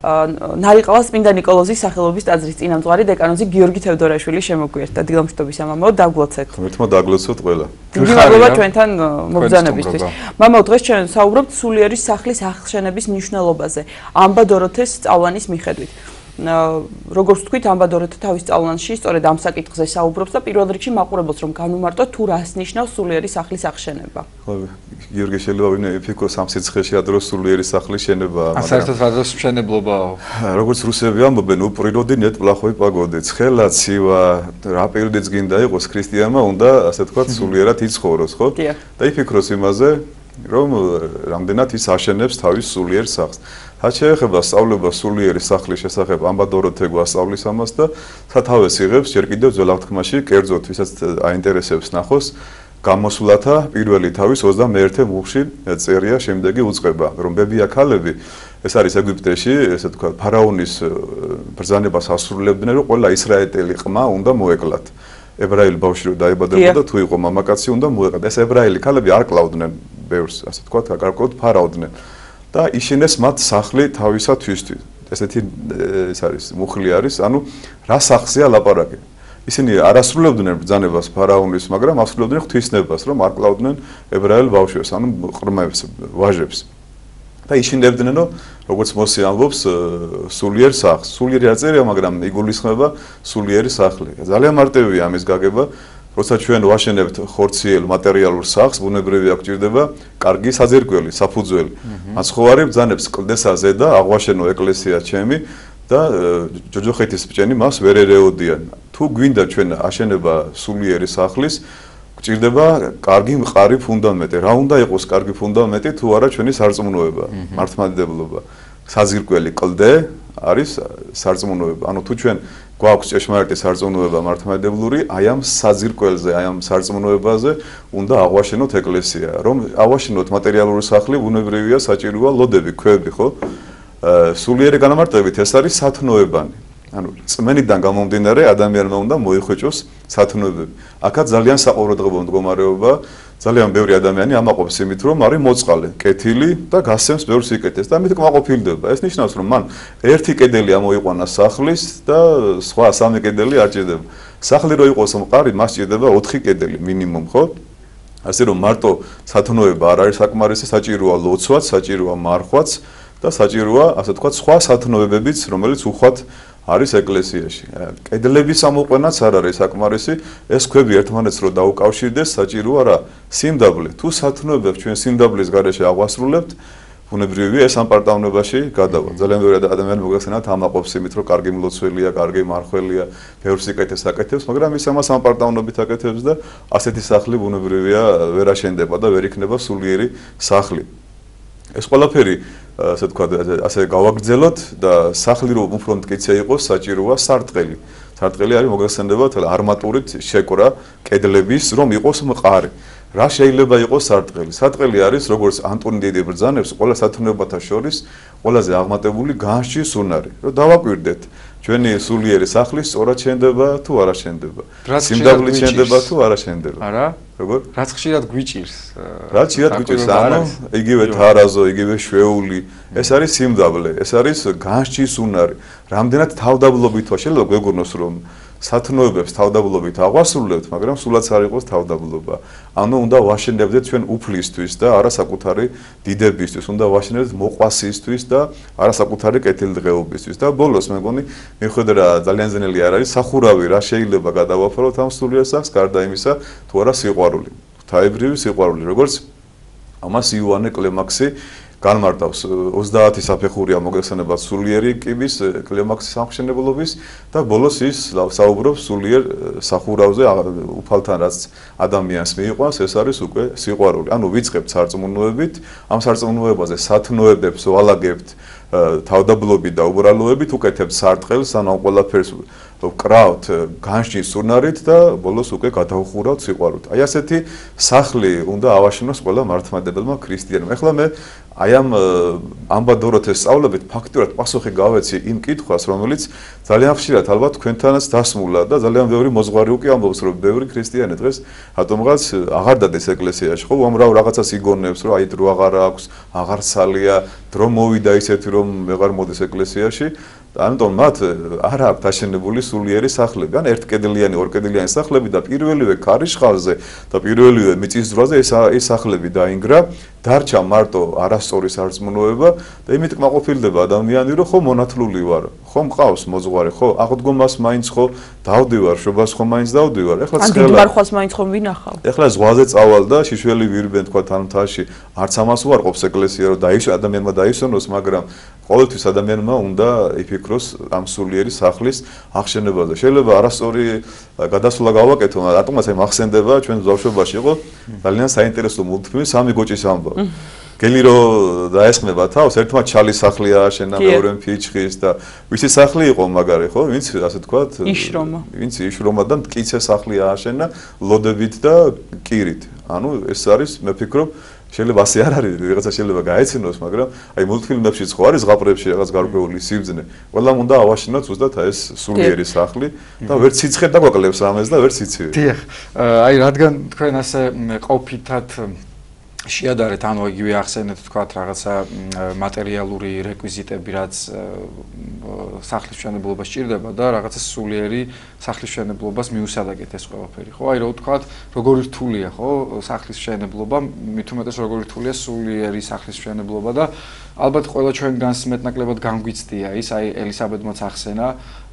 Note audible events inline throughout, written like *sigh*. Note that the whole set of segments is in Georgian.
ნარიყალას წმინდა ნიკოლოზის სახელობის ტაძრის წინამძღვარი დეკანოზი გიორგი თევდორაშვილი შემოგვიერთა დილამშვიდობის ამამაო დაგვლოცეთ. ღმერთმა დაგვლოცოთ ყველა. დიდი მადლობა ჩვენთან მობრძანებისთვის. მამაო დღეს ჩვენ საუბრობთ სულიერის სახლის აღშენების მნიშვნელობაზე. ამბა დოროთეს წავლანის მიხედვით. როგორც თქვით ამბადორეთ თავის სწავლანში სწორედ ამ საკითხზე საუბრობს და პირველ რიგში მაყურებელს რომ განუმარტო თუ რას ნიშნავს სულიერი სახლის აღშენება. ხო, გიორგი შეიძლება ვინმე ფიქროს ამ სიცხეში ადროს სულიერი სახლის შენება, მაგრამ საერთოდ ადროს შენებლობაა. როგორც რუსები ამბობენ, უპრიროდი ნეტ плохой погоды, ცხელა, ცივა, რა პერიოდიც გინდა იყოს ქრისტიანმა, უნდა ასე თქვა სულიერად *laughs* იცხოვროს, ხო? და იფიქროს იმაზე, რომ რამდენად ის აშენებს თავის სულიერ სახლს. რაც შეეხება სწავლება სულიერი სახლის შესახებ ამბადოროთე გვასწავლის ამას და სათავეს იღებს ჯერ კიდევ ძველ აღთქმაში კერძოდ ვისაც აინტერესებს ნახოს გამოსვლათა პირველი თავის 21-ე მუხში წერია შემდეგი უצება რომ ბებია ქალები ეს არის ეგვიპტეში ესე თქვა ფარაონის ბრძანებას ასრულებდნენ რომ ყველა ისრაელელი ყმა უნდა მოეკლათ. ებრაელი ბავშვი რო დაიბადებოდა თუ იყო მამაკაცი უნდა მოეკლათ. ეს ებრაელი ქალები არ კლავდნენ ბევრს ასე თქვა გარკვეულად ფარაოდნენ და იშინეს მათ სახლი თავისათვისთვის. ესეთი ეს არის მუხლი არის, ანუ რა სახლზეა ლაპარაკი. ისინი არასრულებდნენ ბრძანებას ფარაონის, მაგრამ ასრულებდნენ ღვთისნებას, რომ არ კლავდნენ ებრაელ ბავშვებს, ანუ ყრმებს, ვაჟებს. და იშინებდნენ, რომ როგორც მოსი ამბობს, სულიერ სახლს. სულიერი აწერია, მაგრამ იგულისხმება სულიერი სახლი. ძალიან მარტივია ამის გაგება. როცა ჩვენ ვაშენებთ ხორციელ მატერიალურ სახლს, ბუნებრივია გვჭირდება კარგი საძირკველი, საფუძველი. მაცხოვარი ბძანებს კლდესაზე და აღვაშენო ეკლესია ჩემი და ჯოჯოხეთის ბჭენი მას ვერ ერეოდიან. თუ გვინდა ჩვენ აშენება სულიერი სახლის, გვჭირდება კარგი მყარი ფუნდამენტი. რა უნდა იყოს კარგი ფუნდამენტი თუ არა ჩვენი სარწმუნოება, მართლმადიდებლობა. საძირკველი კლდე არის სარწმუნოება. ანუ თუ ჩვენ გვაქვს ჭეშმარიტი სარწმუნოება მართლმადიდებლური, აი ამ საძირკველზე, აი ამ სარწმუნოებაზე უნდა აღვაშენოთ ეკლესია, რომ აღვაშენოთ მატერიალური სახლი, ბუნებრივია, საჭიროა ლოდები, ქვები, ხო? სულიერი განამარტებით ეს არის სათნოებანი. ანუ წმენიდან გამომდინარე ადამიანმა უნდა მოიხვეჭოს სათნოებები. აქაც ძალიან საყურადღებო მდგომარეობა ძალიან ბევრი ადამიანი ამაყობს იმით, რომ არის მოწყალე, კეთილი და გასცემს ბევრ სიკეთეს და ამით კმაყოფილდება. ეს ნიშნავს, რომ მან ერთი კედელი ამოიყვანა სახლის და სხვა სამი კედელი არ ჭირდება. სახლი რო იყოს მყარი, მას ჭირდება 4 კედელი მინიმუმ, ხო? ასე რომ მარტო სათნოება არ არის საკმარისი, საჭიროა ლოცვაც, საჭიროა მარხვაც და საჭიროა, ასე თქვა, სხვა სათნოებებიც, რომელიც უხვად არის ეკლესიაში. კედლების ამოყვანაც არ არის საკმარისი, ეს ქვები ერთმანეთს რო დაუკავშირდეს, საჭიროა რა? სიმდაბლე. თუ სათნოებებს ჩვენ სიმდაბლის გარეშე აღვასრულებთ, ბუნებრივია ეს ამ პარტავნობაში გადავა. ძალიან ბევრი ადამიანი მოგახსენათ ამაყობს იმით, რომ კარგი მლოცველია, კარგი მარხველია, ბევრს იკეთებს, აკეთებს, მაგრამ ის ამას ამ პარტავნობით აკეთებს და ასეთი სახლი ბუნებრივია ვერ აშენდება და ვერ იქნება სულიერი სახლი. ეს ყველაფერი ასე თქვა ასე გავაგრძელოთ და სახლი რომ უფრო მტკიცე იყოს საჭიროა სარტყელი. სარტყელი არის მოგახსენდება თელ არმატურით შეკრა კედლების რომ იყოს მყარი. რა შეიძლება იყოს სარტყელი? სარტყელი არის როგორც ანტონი დიდი ბრძანებს ყველა სათნოებათა შორის ყველაზე აღმატებული განშის უნარი. რომ დავაკვირდეთ ჩვენი სულიერი სახლის სწორად შენდება თუ არა შენდება? სიმდაბლე შენდება თუ არა შენდება? არა? როგორ? რაც ხშირად გვიჭირს. რაც ხშირად გვიჭირს, ანუ იგივე თარაზო, იგივე შვეული, ეს არის სიმდაბლე, ეს არის განშის უნარი. რამდენად თავდაბლობითო შეიძლება გვეგურნოს რომ სათნოებებს თავდაბლობით აღვასრულებთ, მაგრამ სულაც არ იყოს თავდაბლობა. ანუ უნდა ვაშენებდეთ ჩვენ უფლისთვის და არა საკუთარი დიდებისთვის, უნდა ვაშენებდეთ მოყვასისთვის და არა საკუთარი კეთილდღეობისთვის. და ბოლოს მე მგონი მიხვედრა ძალიან ზნელი არ არის სახურავი რა შეიძლება გადავაფაროთ ამ სულიერ სახს, გარდა იმისა, თუ არა სიყვარული. თაებრივი სიყვარული, როგორც ამას იოანე კლემაქსი განმარტავს 30 საფეხურია მოგეხსენება სულიერი კიბის კლემაქსის სამხშენებლობის და ბოლოს ის საუბრობს სულიერ სახურავზე უფალთან რაც ადამიანს მიიყვანს ეს არის უკვე სიყვარული ანუ ვიწყებთ სარწმუნოებით ამ სარწმუნოებაზე სათნოებებს ვალაგებთ თავდაბლობით და უბრალოებით უკეთებთ სარტყელს ანუ ყველაფერს ვკრავთ განშის სუნარით და ბოლოს უკვე გადავხურავთ სიყვარულით. აი ასეთი სახლი უნდა ავაშენოს ყველა მართლმადიდებლმა ქრისტიანმა. ეხლა მე აი ამ ამბადოროთეს სწავლებით ფაქტურად პასუხი გავეცი იმ კითხვას, რომელიც ძალიან ხშირად ალბათ თქვენთანაც დასმულა და ძალიან ბევრი მოძღვარი უკვე ამბობს, რომ ბევრი ქრისტიანი დღეს ატომღაც აღარ დადეს ეკლესიაში, ხო? უამრავ რაღაცას იგონებს, რომ აი დრო აღარ აქვს, აღარ სალია, დრო მოვიდა ისეთი რომ ვეღარ მოდის ეკლესიაში. ამიტომ მათ არ აქვს დაშენებული სულიერი სახლები, ან ერთკედლიანი, ორკედლიანი სახლები და პირველივე ქარიშხალზე და პირველივე მიწის ძროაზე ეს ეს სახლები დაინგრა. დარჩა მარტო არასწორი სარწმუნოება და იმით კმაყოფილდება ადამიანი რომ ხო მონათლული ვარ ხო მყავს მოძღვარი ხო აღდგომას მაინც ხო დავდივარ შობას ხო მაინც დავდივარ? ეხლა ცხელა ან დიდმარხვას მაინც ხო ვინახავ? ეხლა ზღვაზე წავალ და შიშველი ვირბენ თქვა თან მთაში არც ამას უარყოფს ეკლესია რომ დაიშვა ადამიანმა დაისვენოს მაგრამ ყოველთვის ადამიანმა უნდა იფიქროს ამ სულიერი სახლის აღშენებაზე. შეიძლება არასწორი გადასვლა გავაკეთო რატომაც აი მახსენდება ჩვენ ბავშვობაში იყო? ძალიან საინტერესო მულტფილმი სამი გოჭის ამბავი მოგო. გელი რო დაესმება თავს, ერთმა ჩალის სახლი ააშენა, მეორემ ფიჩხის და ვისი სახლი იყო მაგარი ხო? ვინც ასე თქვათ იშრომა. ვინც იშრომა და მткиცე სახლი ააშენა ლოდებით და კირით. ანუ ეს არის მე ფიქრობ შეიძლება ასე არ არის, რაღაცა შეიძლება გაეცნოს, მაგრამ აი მულტფილმებშიც ხო არის ზღაპრებში რაღაც გარკვეული სიბძნე. ყველამ უნდა ავაშინოთ უბრალოდ ეს სულიერი სახლი და ვერც სიცხე დაგვაკლებს ამას და ვერც იცივი. დიახ. აი რადგან თქვენ ასე ყოფითად შეადარეთ ანუ იგივე ახსენეთ თქვა რაღაცა მატერიალური რეკვიზიტები რაც სახლის მშენებლობას სჭირდება და რაღაცა სულიერი სახლის მშენებლობას მიუსადაგეთ ეს ყველაფერი ხო? აი რო თქვა როგორი რთულია ხო სახლის მშენებლობა? მით უმეტეს როგორი რთულია სულიერი სახლის მშენებლობა და ალბათ ყველა ჩვენგანს მეტნაკლებად განგვიცდია ის აი ელისაბედმაც ახსენა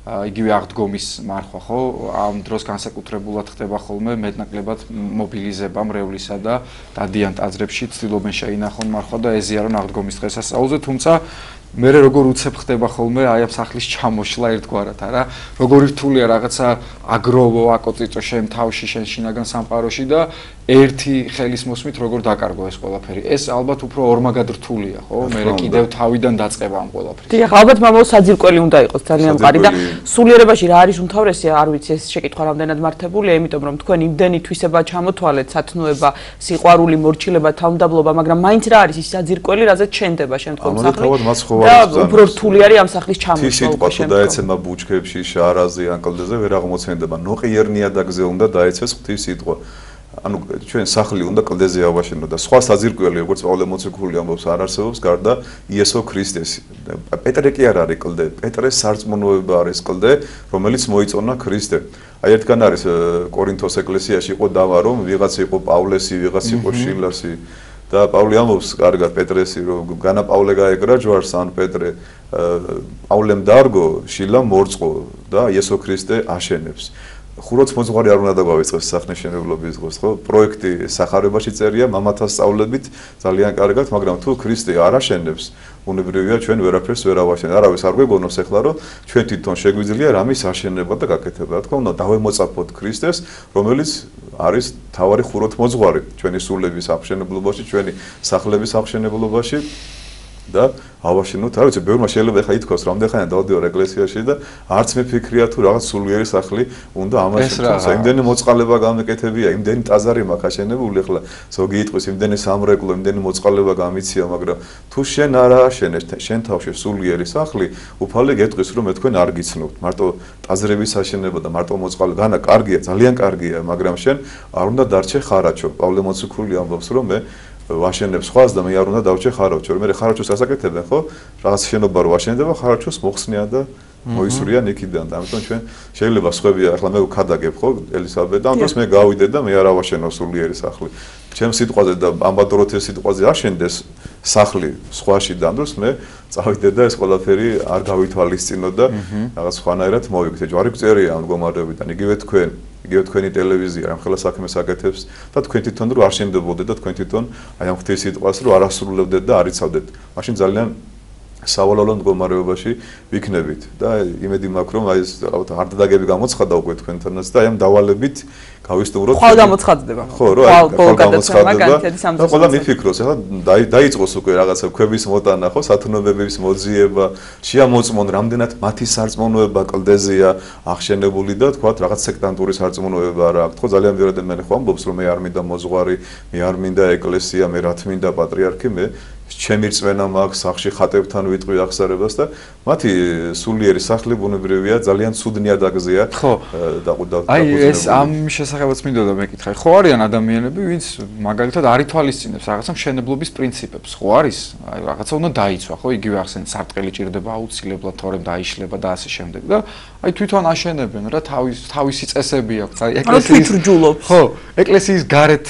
იგივე აღდგომის მარხვა ხო? ამ დროს განსაკუთრებულად ხდება ხოლმე მეტნაკლებად მობილიზება მრევლისა და დადიან ტაძრებში ცდილობენ შეინახონ მარხვა და ეზიარონ აღდგომის დღესასწაულზე თუმცა მე როგორ უცებ ხდება ხოლმე აი ამ სახლის ჩამოშლა ერთგვარად არა? როგორი რთულია რაღაცა აგროვო აკოწიწო შენ თავში შენ შინაგან სამყაროში და ერთი ხელის მოსმით როგორ დაკარგო ეს ყველაფერი? ეს ალბათ უფრო ორმაგად რთულია ხო მე კიდევ თავიდან დაწყება ამ ყველაფერს დიახ ალბათ მამაო საძირკველი უნდა იყოს ძალიან მყარი და სულიერებაში რა არის უმთავრესი არ ვიცი ეს შეკითხვა რამდენად მართებულია იმიტომ რომ თქვენ იმდენი თვისება ჩამოთვალეთ სათნოება სიყვარული მორჩილება თავმდაბლობა მაგრამ მაინც რა არის ის საძირკველი რაზეც ჩენდება შემდგომ სახლი და უფრო რთული არის ამ სახლის ჩამოშლა. ის სიტყვა თუ დაეცემა ბუჩქებში, შარაზე, ანკლდეზე ვერ აღმოცენდება. ნოყიერნია დაგზე უნდა დაეცეს ღვთის სიტყვა. ანუ ჩვენ სახლი უნდა კლდეზე ავაშენო და სხვა საძირკველი როგორც პავლე მოციქული ამბობს არ არსებობს გარდა იესო ქრისტესი. პეტრე კი არ არის კლდე, პეტრეს სარწმუნოება არის კლდე, რომელიც მოიწონა ქრისტე. აი ერთგან არის კორინთოს ეკლესიაში იყო დავა რომ ვიღაცა იყო პავლესი, ვიღაცა იყო შილასი. და პავლე ამბობს კარგად პეტრესი რომ განა პავლე გაეკრა ჯვარს ან პეტრე პავლემ დარგო შილა მორწყო და იესო ქრისტე აშენებს ხუროც მოძღვარი არ უნდა დაგვაიწყოს სახნშენებლობის დღეს ხო? პროექტი სახარებაში წერია მამათა სწავლებით ძალიან კარგად მაგრამ თუ ქრისტე არ აშენებს უნებრივია ჩვენ ვერაფერს ვერ ავაშენებთ არავის არ გვეგონოს ახლა რომ ჩვენ თვითონ შეგვიძლია რამის აშენება და გაკეთება. რა თქმა უნდა დავემოწაფოთ ქრისტეს რომელიც არის თავარი ხუროთ მოძღვარი ჩვენი სულების აღშენებლობაში ჩვენი სახლების აღშენებლობაში და ავაშენოთ, არ ვიცი, ბევრმა შეიძლება ახლა ითქვას, რამდენ ხანია დავდივარ ეკლესიაში და არც მე ფიქრია თუ რაღაც სულიერი სახლი უნდა ამაშენოს. იმდენი მოწყალება გამეკეთებია, იმდენი ტაძარი მაქვს აშენებული ახლა. ზოგი იტყვის, იმდენი სამრეკლო, იმდენი მოწყალება გამიცია, მაგრამ თუ შენ არ აშენე შენ თავში სულიერი სახლი, უფალე გეტყვის, რომ მე თქვენ არ გიცნობთ. მარტო ტაძრების აშენება და მარტო მოწყალება, განა კარგია, ძალიან კარგია, მაგრამ შენ არ უნდა დარჩე ხარაჩო. პავლე მოციქული ამბობს, რომ მე ვაშენებს ხვას და მე არ უნდა დავჭე ხაროჩო. მე ხაროჩოს ასაკეთებენ, ხო? რაღაც შენობა რო ვაშენდება, ხაროჩოს მოხსნია და მოისურიან იქიდან. ამიტომ ჩვენ შეიძლება სხვები ახლა მე ვქადაგებ, ხო? ელისაბედ და ამას მე გავიდე და მე არ ავაშენო სულიერი სახლი. ჩემ სიტყვაზე და ამბადროთეს სიტყვაზე აშენდეს სახლი სხვაში და ამდროს მე წავიდე და ეს ყველაფერი არ გავითვალისწინო და რაღაც სხვანაირად მოვიქცე. ჯვარი გწერია ამ მდგომარეობიდან. იგივე თქვენ იგივე თქვენი ტელევიზია ამ ხელა საქმეს აკეთებს და თქვენ თვითონ რო არ შენდებოდეთ და თქვენ თვითონ აი ამ ღვთის სიტყვას რო არ ასრულებდეთ და არ იცავდეთ მაშინ ძალიან სავალალო მდგომარეობაში ვიქნებით. და იმედი მაქვს რომ აი ეს ალბათ არ დაგები გამოცხადა უკვე თქვენთანაც და აი ამ დავალებით გავისტუმროთ ხო გამოცხადდება ხო რა ხო გამოცხადდება და ყველა მიფიქროს ახლა დაიწყოს უკვე რაღაცა ქვების მოტანა ხო სათნოებების მოძიება შეამოწმონ რამდენად მათი სარწმუნოება კლდეზეა აღშენებული და თქვა რაღაც სექტანტური სარწმუნოება რა აქვს. ხო ძალიან ბევრი ადამიანი ხო ამბობს რომ მე არ მინდა მოძღვარი მე არ მინდა ეკლესია მე რა თმინდა პატრიარქი მე ჩემი წვენა მაქვს სახში ხატებთან ვიტყვი აღსარებას და მათი სულიერი სახლი ბუნებრივია ძალიან ცუდნია დაგზია ხო. და აი ეს ამ შესახებაც მინდოდა მეკითხა ხო არიან ადამიანები ვინც მაგალითად არ ითვალისწინებს რაღაცა მშენებლობის პრინციპებს ხო არის? აი რაღაცა უნდა დაიცვა ხო? იგივე ახსენე სარტყელი ჭირდება აუცილებლად თორემ დაიშლება და ასე შემდეგ და აი თვითონ აშენებენ რა თავის თავისი წესები აქვს. აი ეკლესიის ხო ეკლესიის გარეთ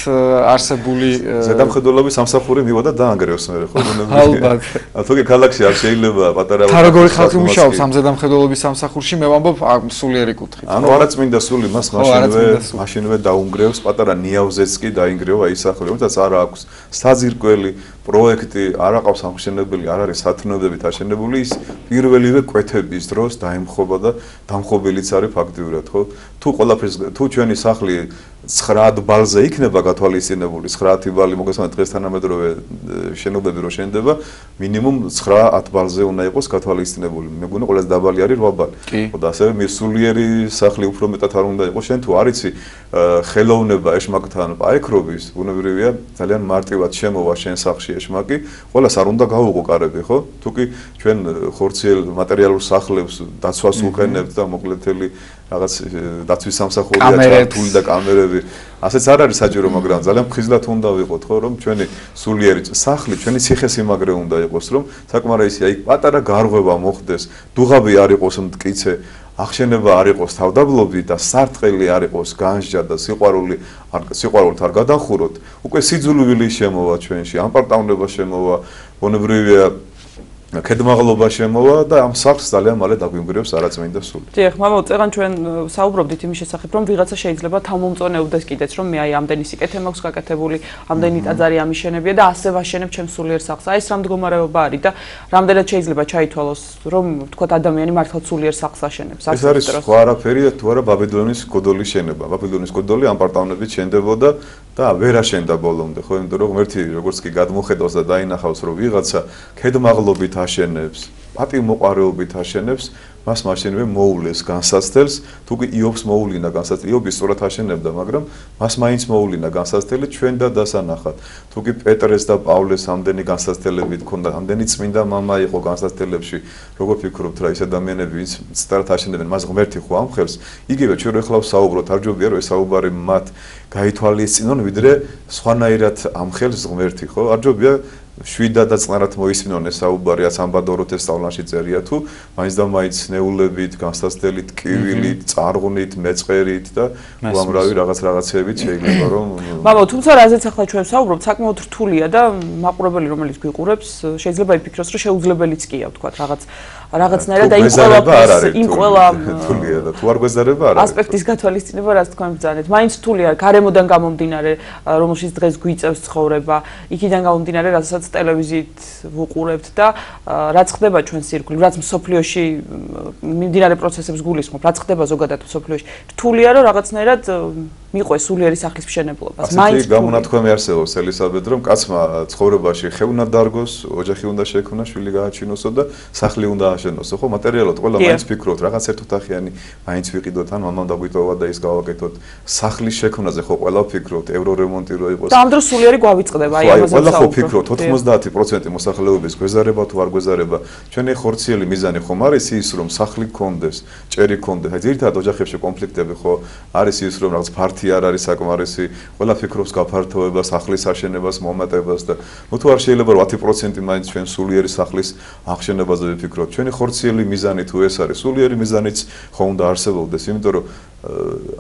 არსებული ზედამხედველობის სამსახური მივოდა დაანგრევს მე ხო? ალბათ. *laughs* თუკი ქალაქში არ შეიძლება პატარა და როგორი ხალხი მუშაობს ამ ზედამხედველობის სამსახურში მე ვამბობ სულიერი კუთხით. ანუ არა წმინდა სული მას მაშინვე მაშინვე დაუნგრევს პატარა ნიავზეც კი დაინგრევა ის სახლი რომელსაც არ აქვს საძირკველი პროექტი არ აყავს ამხსენებელი არ არის სათნოებებით აშენებული ის პირველივე კვეთების დროს დაემხობა და დამხობილიც არის ფაქტიურად ხო? თუ ყველაფერს თუ ჩვენი სახლი 9 ბალზე იქნება გათვალისწინებული 9 ბალი მოგესალმებით დღეს თანამედროვე შენობები რო შენდება მინიმუმ 9-10 ბალზე უნდა იყოს გათვალისწინებული. მე მგონი ყველაზე დაბალი არის 8 ბალი ხო და ასევე მისულიერი სახლი უფრო მეტად არ უნდა იყოს. შენ თუ არიცი ხელოვნება ეშმაკთან პაიქრობის ბუნებრივია ძალიან მარტივად შემოვა შენ სახლში ეშმაკი. ყოველას არ უნდა გაუღო კარები ხო? თუკი ჩვენ ხორციელ მატერიალურ სახლებს დაცვას უყენებთ და მოკლედელი რაღაც დაცვის სამსახურია ჩართული და კამერები. ხიზლები ასეც არ არის საჭირო, მაგრამ ძალიან ხიზლად უნდა ვიყოთ ხო, რომ ჩვენი სულიერი სახლი, ჩვენი ციხესიმაგრე უნდა იყოს, რომ საკმარად ისეა იქ პატარა გარღვევა მოხდეს, დუღაბი არ იყოს მткиცე, აღშენება არ იყოს თავდაბლობი და სარტყელი არ იყოს განსჯა და სიყვარული არ სიყვარულით არ გადახუროთ. უკვე სიძულვილი შემოვა ჩვენში ამპარტავნება შემოვა ბუნებრივია ქედმაღლობა შემოვა და ამ საფს ძალიან მალე დაგვიმგრევს არაწმინდა სული. დიახ, მამა, წეგან ჩვენ საუბრობდით იმის შესახებ, რომ ვიღაცა შეიძლება თამომწონეუდეს კიდეც, რომ მე აი ამდენი სიკეთე მაქვს გაკეთებული, ამდენი ტაძარი ამიშენებია და ასე ვაშენებ ჩემს სულიერ სახლს. აი ეს რამ მდგომარეობა არის და რამდენად შეიძლება ჩაითვალოს, რომ თქვათ ადამიანი მართლა სულიერ სახლს აშენებს. ეს არის სხვა არაფერი, თუ არა ბაბილონის კოდოლის შენება. ბაბილონის კოდოლი ამ პარტავნებით შენდებოდა და ვერ აშენდა ბოლომდე, ხო, იმიტომ რომ ღმერთი როგორც კი გადმოხედავს და დაინახავს, რომ ვიღაცა ქედმაღლობით აშენებს, პატივმოყარეობით აშენებს, მას მაშინვე მოულეს განსაცდელს, თუ კი იობს მოულინა განსაცდელი, იობი სწორად აშენებდა, მაგრამ მას მაინც მოულინა განსაცდელი ჩვენ და დასანახად. თუ კი პეტრეს და პავლეს ამდენი განსაცდელები ჰქონდა, ამდენი წმინდა მამა იყო განსაცდელებში, როგორ ფიქრობთ რა, ის ადამიანები, ვინც სწორად აშენებენ, მას ღმერთი ხო ამხელს, იგივე ჩვენ რო ეხლავ საუბრობთ, არ ჯობია რომ ესაუბარი მათ გაითვალისწინონ, ვიდრე სხვანაირად ამხელს ღმერთი, ხო? არ ჯობია შვიდა და წნარად მოისმინონ ეს საუბარი ას ამბადოროთ ეს სტავლანში წერია თუ მაინც და მაინც ნეულებით, განსაცდელით, კივილით, წარღვნით, მეწყერით და უამრავი რაღაც რაღაცებით შეიძლება რომ მამო თუმცა რაზეც ახლა ჩვენ საუბრობთ საკმაოდ რთულია და მაყურებელი რომელიც გვიყურებს შეიძლება იფიქროს რომ შეუძლებელიც კია ვთქვა რაღაც რაღაცნაირად და იმ ყველა იმ ყველა რთულია და თუ არ გვეზარება არა ასპექტის გათვალისწინება რაც თქვენ ბძანეთ მაინც რთულია გარემოდან გამომდინარე რომელშიც დღეს გვიწევს ცხოვრება. იქიდან გამომდინარე რასაც ტელევიზიით ვუყურებთ და რაც ხდება ჩვენ სირკული რაც მსოფლიოში მიმდინარე პროცესებს გულისხმობ რაც ხდება ზოგადად მსოფლიოში. რთულია რომ რაღაცნაირად მიყვეს სულიერი სახლის მშენებლობას. მაინც გამონათქვამი არსებობს ელისაბედ რომ კაცმა ცხოვრებაში ხევნა დარგოს, ოჯახი უნდა შექმნას, შვილი გააჩინოსო და სახლი უნდა აშენოსო. ხო, მატერიალურად ყველა მაინც ფიქრობთ, რაღაც ერთოთახიანი მაინც ვიყიდოთ, ან მამამ დაგვიტოვა და ის გავაკეთოთ. სახლის შექმნაზე ხო ყველა ფიქრობთ, ევრო რემონტი რო იყოს. და ამ დროს სულიერი გვავიწყდება, აი ამაზე საუბრო. ყველა ხო ფიქრობთ, 90% მოსახლეობის გვეზარება თუ არ გვეზარება. ჩვენი ხორციელი მიზანი ხომ არის ის, რომ სახლი გქონდეს, ჭერი გქონდეს. აი ძირითადად ოჯახებში კონფლიქტები ხო არის ის, რომ რაღაც ფარტი არ არის საკმარისი, ყველა ფიქრობს გაფართოებას, ახლის აშენებას, მომატებას და ნუ თუ არ შეიძლება 10% მაინც ჩვენ სულიერი სახლის აღშენებაზე ვიფიქროთ. ჩვენი ხორციელი მიზანი თუ ეს არის, სულიერი მიზანიც ხო უნდა არსებობდეს, იმიტომ რომ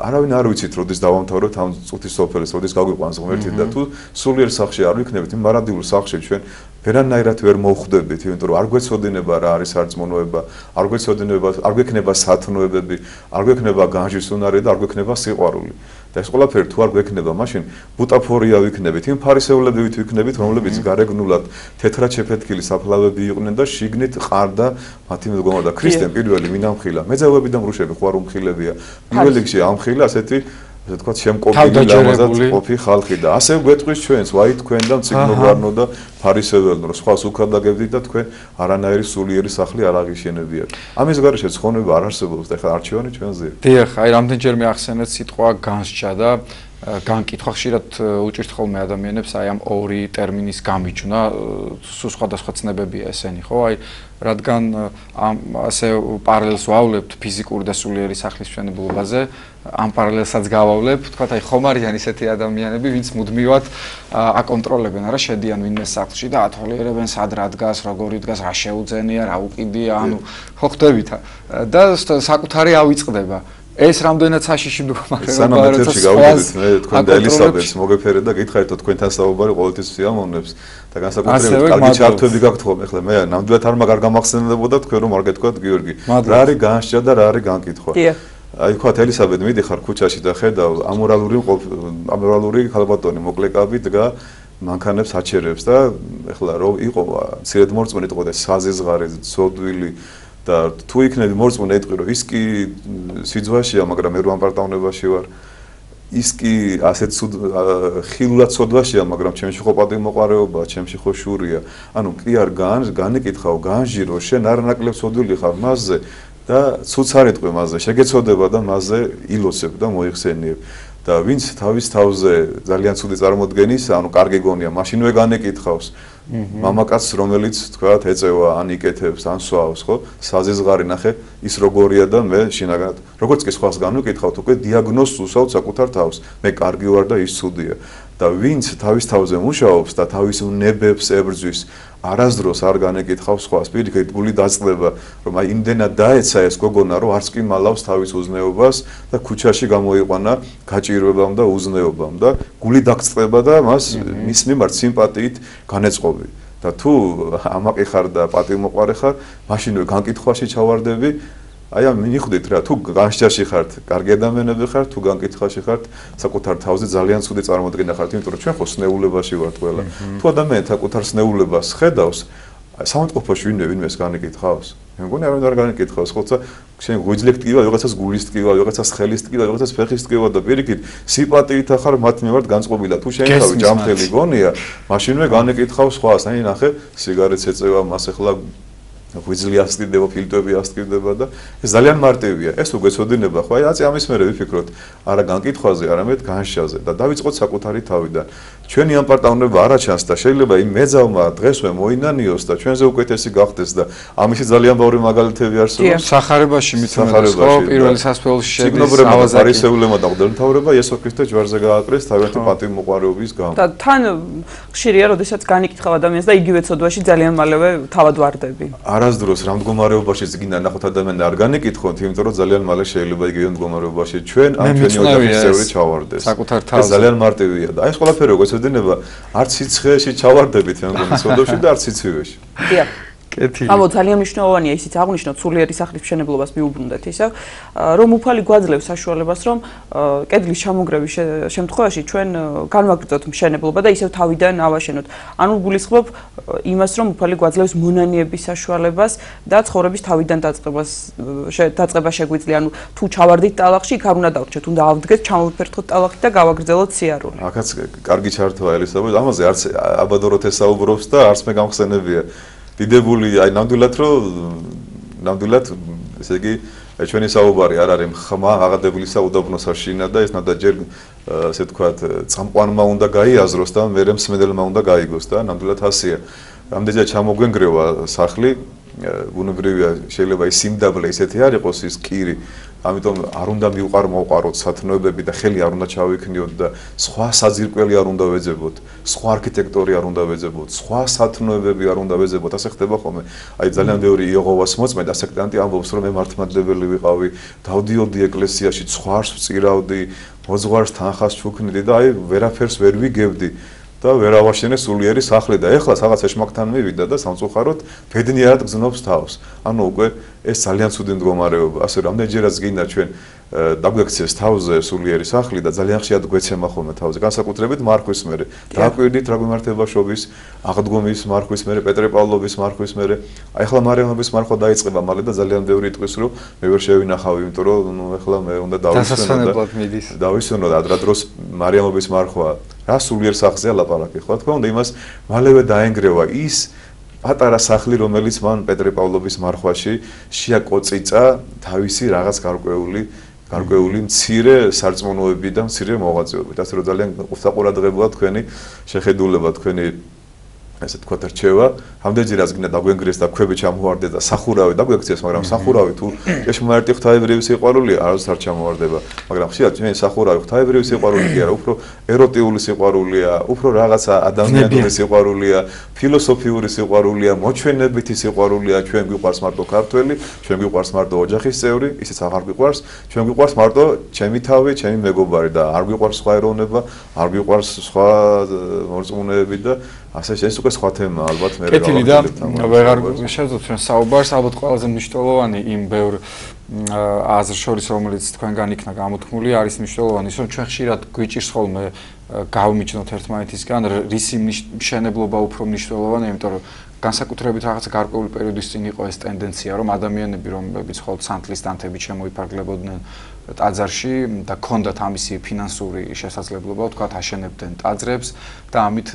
არავინ არ ვიცით, როდის დავამთავროთ ამ წუთის სოფელს, როდის გაგვიყვანს ღმერთი და თუ სულიერ სახში არ ვიქნებით, იმ მარადილ სახში ჩვენ ვერანაირად ვერ მოხვდებით, იმიტომ რომ არ გვეცოდინება რა არის არწმუნოება, არ გვეცოდინება, არ გვექნება სათნოებები, არ გვექნება განჯის უნარი და არ გვექნება სიყვარული. და ეს ყველაფერი თუ არ გვექნება, მაშინ ბუტაფორია ვიქნებით, იმ ფარისევლები ვიქნებით, რომლებიც გარეგნულად თეთრად შეფეთქილი საფლავები იყვნენ და შიგნით ყარდა მათი მდგომარეობა. ქრისტემ პირველი მინამხილა, მეძავები და მრუშები ხო არ უმხილებია. პირველ რიგში ამხილა ასეთი ასე თქვა შემკობილი ლამაზად ყოფი ხალხი და ასე გვეტყვის ჩვენს ვაი თქვენ და მწიგნობარნო და ფარისეველნო სხვა სუქადაგებდით და თქვენ არანაირი სულიერი სახლი არ აღიშენებიათ. ამის გარეშე ცხონება არ არსებობს და ხა არჩევანი ჩვენზეა. დიახ, აი რამდენჯერ მე ახსენეთ სიტყვა განსჭა და განკითხვა ხშირად უჭირთ ხოლმე ადამიანებს აი ამ ორი ტერმინის გამიჯვნა სულ სხვადასხვა ცნებებია ესენი ხო? აი რადგან ამ ასე პარალელს ვავლებთ ფიზიკური და სულიერი სახლის მშენებლობაზე ამ პარალელსაც გავავლებ თქვა აი ხომ არიან ისეთი ადამიანები ვინც მუდმივად აკონტროლებენ? არა შედიან ვინმე სახლში და ათვალიერებენ სად რა დგას როგორი დგას რა შეუძენია რა უკიდია ანუ ხო ხდებით და საკუთარი ავიწყდება ეს რამდენად საშიში მდგომარეობა? რა თქმა უნდა გავიგეთ მე თქვენ და ელისაბედს მოგეფერეთ და გითხარით თქვენთან საუბარი ყოველთვის სიამოვნებს. და განსაკუთრებით კარგი ჩართვები გაქვთ ხოლმე. ახლა მე ნამდვილად არ მაგარ გამახსენებოდა თქვენ რომ არ გეთქვათ გიორგი. რა არის განსჯა და რა არის განკითხვა? აი თქვა ელისაბედ მიდიხარ ქუჩაში და ხედავ ამორალური ამორალური ხალბატონი მოკლეკაბი დგა მანქანებს აჩერებს და ეხლა რომ იყო ცირედ მორწმუნე იყო და საზიზღარი ცოდვილი და თუ იქნები მორწმუნე ეტყვი რომ ის კი სიძვაშია მაგრამ მე რო ამპარტავნებაში ვარ ის კი ასეთ ხილულად სოდვაშია მაგრამ ჩემში ხო პატივ მოყარეობა ჩემში ხო შურია ანუ კი არ გან განეკითხავ განჟირო შენ არ ნაკლებს სოდვილი ხარ მასზე და ცუც არ ეტყვი მასზე. შეგეცოდება და მასზე ილოცებ და მოიხსენიებ. და ვინც თავის თავზე ძალიან ცუდი წარმოდგენის ანუ კარგი გონია მაშინვე განეკითხავს მამაკაცს რომელიც თქვა ეწევა ან იკეთებს ან სვავს ხო? საზიზღარი ნახე ის როგორია და მე შინაგანად როგორც კი სხვას განვიკითხავთ უკვე დიაგნოზს უსვავთ საკუთარ თავს. მე კარგი ვარ და ის ცუდია და ვინც თავის თავზე მუშაობს და თავის ნებებს ებრძვის არასდროს არ განეკითხავს სხვას პირიქით გული დაწყდება რომ აი იმდენად დაეცა ეს გოგონა რომ არც კი მალავს თავის უზნეობას და ქუჩაში გამოიყვანა გაჭირვებამ და უზნეობამ და გული დაგწყდება და მას მის მიმართ სიმპათიით განეწყობი. და თუ ამაყი ხარ და პატივმოყარე ხარ მაშინვე განკითხვაში ჩავარდები აი ამ მიხვდით რა თუ განსჯაში ხართ, კარგი ადამიანები ხართ, თუ განკითხაში ხართ, საკუთარ თავზე ძალიან ცუდი წარმოდგენა ხართ, იმიტომ რომ ჩვენ ხო სნეულებაში ვართ ყველა. თუ ადამიანი საკუთარ სნეულებას ხედავს, სამწყობოში ვინმე ვინმეს განეკითხავს? მე მგონი არ უნდა განეკითხავს, ხოცა შენ გვიძლებ ტკივა, რაღაცას გულის ტკივა, რაღაცას ხელის ტკივა, რაღაცას ფეხის ტკივა და პირიქით სიპატიით ახარ მათ მიმართ განწყობილა. თუ შენ თავი ჯამთელი გონია, მაშინვე განეკითხავს სხვას, აი ნახე, სიგარეტს ეწევა, მას ახლა გვიძლია ასტირდება ფილტვები ასტირდება და ეს ძალიან მარტივია ეს უკვე წოდინება ხო? აი აწი ამის მერე ვიფიქროთ არა განკითხვაზე არამედ განშაზე და დავიწყოთ საკუთარი თავიდან. ჩვენი ამპარტავნება არა ჩანს და შეიძლება იმ მეძავმა დღესვე მოინანიოს და ჩვენზე უკეთესი გახდეს და ამისი ძალიან ბევრი მაგალითები არსებობს. სახარებაში მithunებს ხო? პირველი სასწაულში შედის ავაზაკისეულემა და ღვთაურება იესო ქრისტე ჯვარზე გააკრეს თავიანთი პატივმოყვარეობის გამო. და თან ხშირია როდესაც განიკითხავ ადამიანს და იგივე ცოდვაში ძალიან მალევე თავად ვარდები არასდროს რამ მდგომარეობაში ზგინდა ნახოთ ადამიანი არ განიკითხოთ იმიტომ რომ ძალიან მალე შეიძლება იგივე მდგომარეობაში ჩვენ ამ ჩვენი ოჯახის წევრი ჩავარდეს. საკუთარ თავზე. ეს ძალიან მარტივია და აი ეს ყველაფერი როგორც ეცოდინება არც სიცხეში ჩავარდებით მე მგონი სოდოში და არც სიცივეში დიახ კეთილი. ამო ძალიან მნიშვნელოვანია ისიც აღნიშნოთ სულიერი სახლის მშენებლობას მიუბრუნდეთ ისევ, რომ უფალი გვაძლევს საშუალებას, რომ კედლის ჩამონგრევის შემთხვევაში ჩვენ განვაგრძოთ მშენებლობა და ისევ თავიდან ავაშენოთ. ანუ გულისხმობ იმას, რომ უფალი გვაძლევს მონანიების საშუალებას და ცხოვრების თავიდან დაწყებას დაწყება შეგვიძლია. ანუ თუ ჩავარდით ტალახში, იქ არ უნდა დავრჩეთ, უნდა ავდგეთ, ჩამოვიფერთხოთ ტალახი და გავაგრძელოთ სიარული. ახაც კარგი ჩართვა ელისაბედ, ამაზე არც აბადოროთ ესაუბრობს და არც მე გამხსენებია. დიდებული აი ნამდვილად რომ ნამდვილად ესე იგი ჩვენი საუბარი არ არის ხმა აღადებული საუდაბნოს არ შინა და ეს ნადა ჯერ ასე თქვათ წამყვანმა უნდა გაიაზროს და მერე მსმენელმა უნდა გაიგოს და ნამდვილად ასია რამდენია ჩამოგვენგრევა სახლი ბუნებრივია შეიძლება ის სიმდაბლე ისეთი არ იყოს ის კირი ამიტომ არ უნდა მიუყარ მოყაროთ სათნოებები და ხელი არ უნდა ჩავიქნიოთ და სხვა საძირკველი არ უნდა ვეძებოთ, სხვა არქიტექტორი არ უნდა ვეძებოთ, სხვა სათნოებები არ უნდა ვეძებოთ, ასე ხდება ხოლმე. აი ძალიან ბევრი იოღოვას მოწმე და სექტანტი ამბობს რომ მე მართლმადიდებელი ვიყავი, დავდიოდი ეკლესიაში, ხვარს ვწირავდი, მოძღვარს თანხას ჩუქნიდი და აი ვერაფერს ვერ ვიგებდი. და ვერ ავაშენე სულიერი სახლი და ეხლა რაღაც ეშმაკთან მივიდა და სამწუხაროდ ბედნიერად გზნობს თავს. ანუ უკვე ეს ძალიან ცუდი მდგომარეობა. ასე რამდენჯერაც გინდა ჩვენ დაგვექცეს თავზე სულიერი სახლი და ძალიან ხშირად გვეცემა ხოლმე თავზე. განსაკუთრებით მარქვის მერე. დააკვირდით რა გვიმართება შობის აღდგომის მარქვის მერე, პეტრე პავლოვის მარქვის მერე. აი ახლა მარიამობის მარხვა დაიწყება მალე და ძალიან ბევრი იტყვის რომ მე ვერ შევინახავი, იმიტომ რომ ნუ ახლა მე უნდა დავისვენო და დავისვენო და ადრა დროს მარიამობის მარხვა რა სულიერ სახლზეა ლაპარაკი ხო თქმა უნდა იმას მალევე დაენგრევა ის პატარა სახლი რომელიც მან პეტრე პავლოვის მარხვაში შეაკოწიცა თავისი რაღაც გარკვეული გარკვეული მცირე სარწმუნოები და მცირე მოღვაწეობები. ასე რომ ძალიან უსაყურადღებოა თქვენი შეხედულება, თქვენი ესე თქვა რჩევა, ამდენი რაც გინდა დაგვენგრეს და ქვები ჩამოვარდეს და სახურავი დაგვექცეს, მაგრამ სახურავი თუ ეშმარიტი ღვთაებრივი სიყვარულია, არც არ ჩამოვარდება, მაგრამ ხშირად ჩვენ სახურავი ღვთაებრივი სიყვარული კი არა, უფრო ეროტიული სიყვარულია, უფრო რაღაცა ადამიანური სიყვარულია, ფილოსოფიური სიყვარულია, მოჩვენებითი სიყვარულია, ჩვენ გვიყვარს მარტო ქართველი, ჩვენ გვიყვარს მარტო ოჯახის წევრი, ისიც აღარ გვიყვარს, ჩვენ გვიყვარს მარტო ჩემი თავი, ჩემი მეგობარი და არ გვიყვარს სხვა ეროვნება, არ გვიყვარს სხვა მორწმუნეები და ასე ეს უკვე სხვა თემაა ალბათ მე კეთილი და ვეღარ შეძლოთ ჩვენ საუბარს ალბათ ყველაზე მნიშვნელოვანი იმ ბევრ აზრ შორის რომელიც თქვენგან იქნა გამოთქმული არის მნიშვნელოვანი ის რომ ჩვენ ხშირად გვიჭირს ხოლმე გავმიჩნოთ ერთმანეთისგან რისი მშენებლობა უფრო მნიშვნელოვანია იმიტომ რომ განსაკუთრებით რაღაცა გარკვეული პერიოდის წინ იყო ეს ტენდენცია რომ ადამიანები რომლებიც ხოლმე სანთლის დანთებით შემოიფარგლებოდნენ ტაძარში და ქონდათ ამისი ფინანსური შესაძლებლობა, თქვათ, აშენებდნენ ტაძრებს და ამით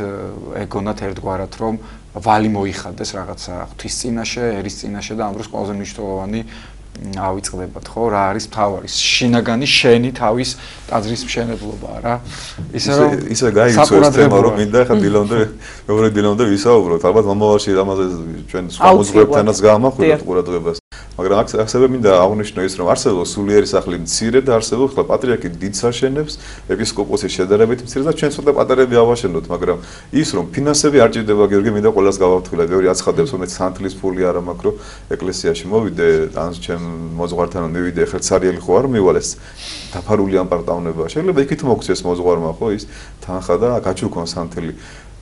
ეგონათ ერთგვარად, რომ ვალი მოიხადეს რაღაცა ღვთის წინაშე, ერის წინაშე და ამ დროს ყველაზე მნიშვნელოვანი ავიწყდებათ, ხო? რა არის თავარი? შინაგანი შენი თავის ტაძრის მშენებლობა რა. ისე რომ ისე გაიგო ეს თემა რომ მინდა ხა დილამდე მეორე დილამდე ვისაუბროთ. ალბათ მომავალში ამაზე ჩვენ სხვა მოძღვრებთანაც გამახვიდეთ ყურადღებას. მაგრამ ასევე მინდა აღნიშნო ის რომ არსებობს სულიერი სახლი მცირე და არსებობს ხლა პატრიარქი დიდსაშენებს ეპისკოპოსის შედარებით მცირე და ჩვენ ცოტა პატარები ავაშენოთ მაგრამ ის რომ ფინანსები არ ჭირდება გიორგი მინდა ყოველას გავავთქვილა ბევრი აცხადებს რომ მე სანთლის ფული არ მაქვს რომ ეკლესიაში მოვიდე ან ჩემ მოძღვართან მივიდე ხელ ცარიელი ხო არ მივალეს დაფარული ამ პარტაუნება შეიძლება იქით მოგცეს მოძღვარმა ხო ის თანხა და გაჩუქონ სანთელი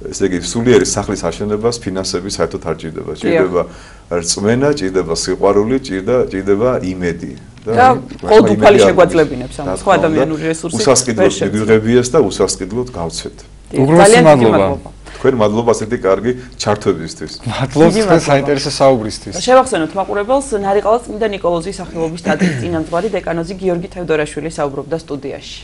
ესე იგი სულიერი სახლის აშენებას ფინანსები საერთოდ არ ჭირდება. ჭირდება რწმენა, ჭირდება სიყვარული, ჭირდა ჭირდება იმედი. და ყოველდღიური შეგვაძლებინებს ამ სხვა ადამიანური რესურსი. უსასყიდლოდ მიგვიღებიეს და უსასყიდლოდ გავცეთ. უგროსი მადლობა. თქვენ მადლობა ასეთი კარგი ჩართვებისთვის. მადლობს თქვენ საინტერესო საუბრისთვის. შევახსენოთ მაყურებელს ნარიყალას წმინდა ნიკოლოზის სახელობის ტაძრის წინამძღვარი დეკანოზი გიორგი თევდორაშვილი საუბრობდა სტუდიაში.